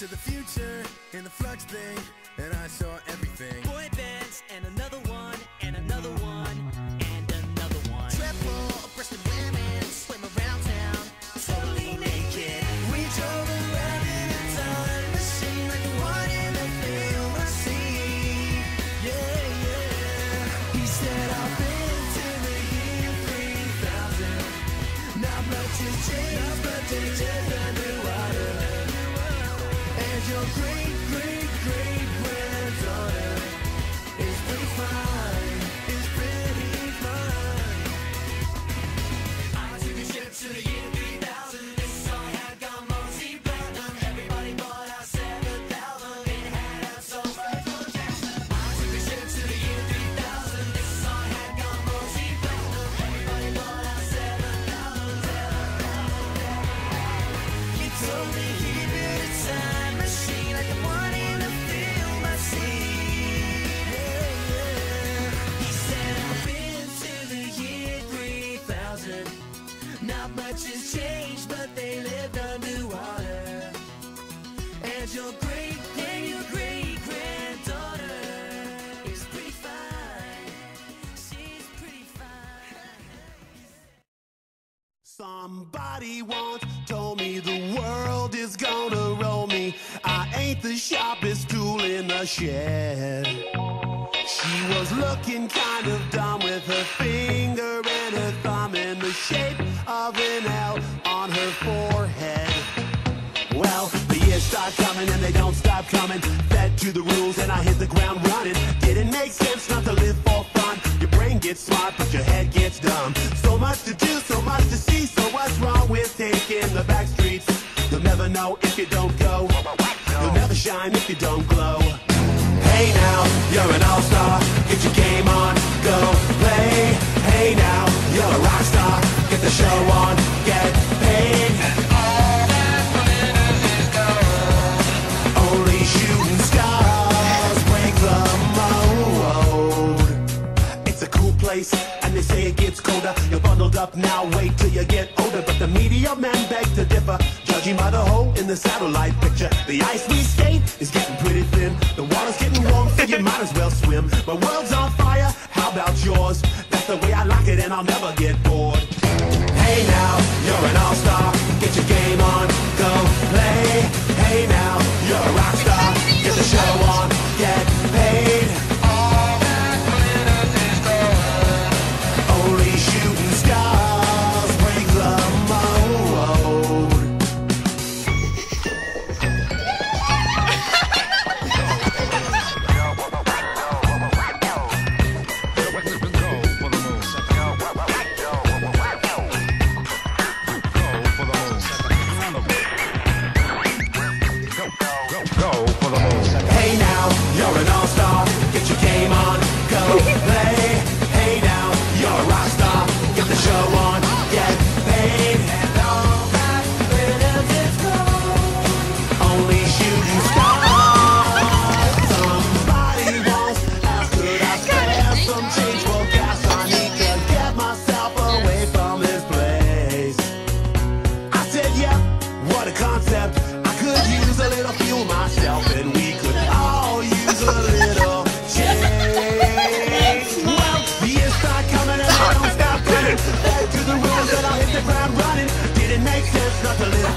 To the future in the flux thing, and I saw everything. Boy sharpest tool in the shed. She was looking kind of dumb with her finger and her thumb in the shape of an L on her forehead. Well, the years start coming and they don't stop coming. Fed to the rules and I hit the ground running. Didn't make sense not to live for fun. Your brain gets smart, but your head gets dumb. So much to do, so much to see. So what's wrong with taking the back streets? You'll never know if you don't go. You'll never shine if you don't glow. Hey now, you're an all-star. Get your game on, go play. Hey now, you're a rock star. Get the show on, get paid. Till you get older. But the media men beg to differ, judging by the hole in the satellite picture. The ice we skate is getting pretty thin. The water's getting warm, so you might as well swim. My world's on fire, how about yours? That's the way I like it, and I'll never get bored. Hey now, you're an all-star. Get your game on, myself, and we could all use a little change. Well, the year's coming, and I don't stop running. Back to the rules, and I hit the ground running. Didn't make sense not to live.